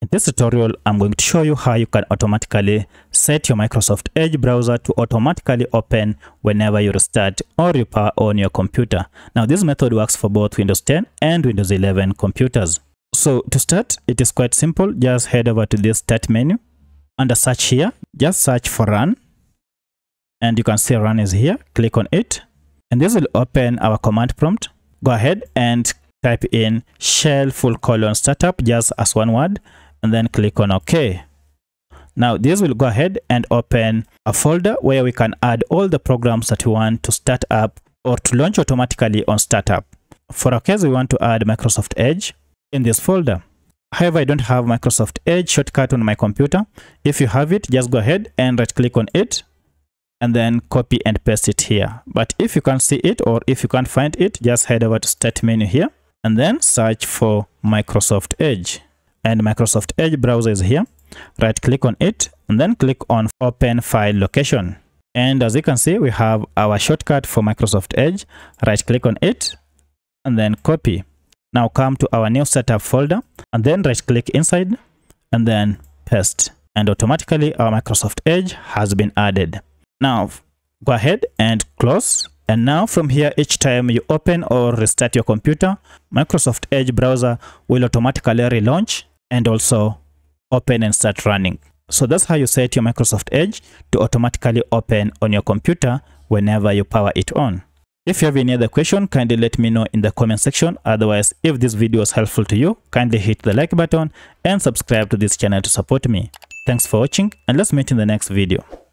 In this tutorial, I'm going to show you how you can automatically set your Microsoft Edge browser to automatically open whenever you restart or power on your computer. Now, this method works for both Windows 10 and Windows 11 computers. So to start, it is quite simple. Just head over to this start menu. Under search here, just search for run. And you can see run is here. Click on it. And this will open our command prompt. Go ahead and type in shell full colon startup just as one word and then click on OK. Now this will go ahead and open a folder where we can add all the programs that we want to start up or to launch automatically on startup. For our case, we want to add Microsoft Edge in this folder. However, I don't have Microsoft Edge shortcut on my computer. If you have it, just go ahead and right click on it and then copy and paste it here. But if you can't see it or if you can't find it, just head over to start menu here and then search for Microsoft Edge and Microsoft Edge browser is here. Right click on it and then click on open file location. And as you can see, we have our shortcut for Microsoft Edge. Right click on it and then copy. Now come to our new setup folder and then right click inside and then paste. And automatically our Microsoft Edge has been added. Now go ahead and close and now from here, each time you open or restart your computer, Microsoft Edge browser will automatically relaunch and also open and start running. So that's how you set your Microsoft Edge to automatically open on your computer whenever you power it on. If you have any other question, kindly let me know in the comment section. Otherwise, if this video was helpful to you, kindly hit the like button and subscribe to this channel to support me. Thanks for watching and let's meet in the next video.